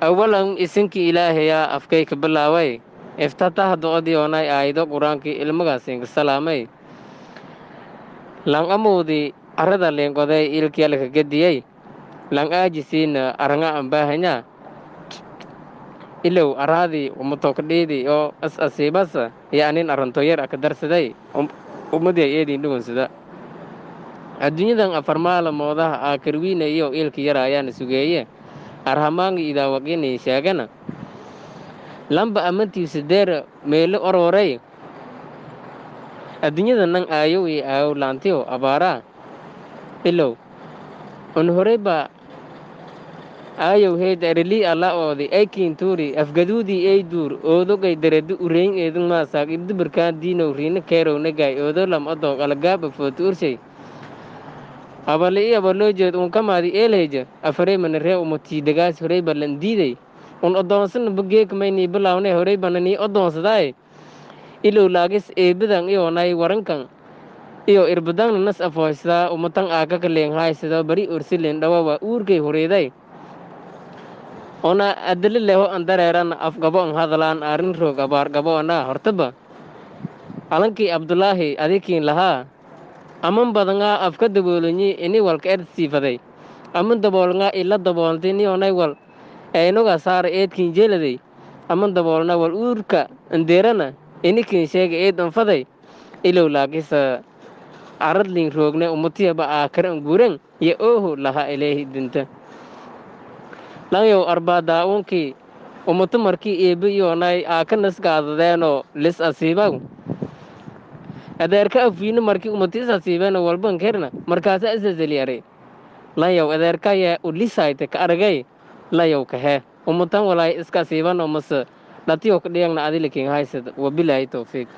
awalan isinkii ilaahayaa afkay ka bilaaway iftataha do'odii oonay aayido qur'aankii ilmagaasinka salaamay lang amuudii arrada leenqoday ilkiyalka gediyey lang aajisiina aranga ambaahanya ilow araadii umutokdhiidii oo as asiibasa iyo anin arantoyar aka darsaday ummadii eediin dhugunsada adduunyadan afarmaala moodaha aakarwiina iyo ilka yara ayaana sugeeye arhamaangi idaawaqinii sheegana lamba amantiisa deera meelo orooray adduunyada nan aayow iyo aayow laantiyo abaaraa ilow un horey baa aayow heyd arelii alla oodi aykiintuuri afgaduudii ey duur oodogay daradu ureyn eedun maasaaq ibdubirkaan diinow riina keerow nagaay oodolam odoog alagaaba footi urshay abali i abaloojeed un kamaadi eelhayja afareymana ree umutii dagaas horey balan diiday un odoonsana bageekmaynii bilaawne horey bana nii odoonsadaaye ilow laagis eebidan iyoonay warankan iyo irbadangna nas afoysadaa umatan aakaka leenhaysada bari orsilen dhawawa uurkay horeeday ona adali leho an dareeran afgabo an hadalaan arrin roog abaar gabo anaa hortaba alankii abdulaahi adikiin lahaa aman badangaa afka daboolanyi ini walka ed siifaday aman daboolngaa ila daboolntay nionay wal eenoga saara eedkiin jeeladay aman daboolna wal uurka andeerana inikiin sheega eed anfaday ilow laakisa aradliin roogne umatiyaba aakar an guuran yo ooho laha eleehi dinta. Lanyow arbaadaa'uunkii umato markii eebe iyoonay aaka nasgaadadeenoo lis asiibaw adeerka afiino markii umatiis asiibeeno walban kerna markaasa isaseliyare lanyow adeerkaya ulisayte ka aragay lanyow kahe umatan walay iska asiibano mase dhatiyo ka dhiyagna adilikin haysad wabilaahi towfiiq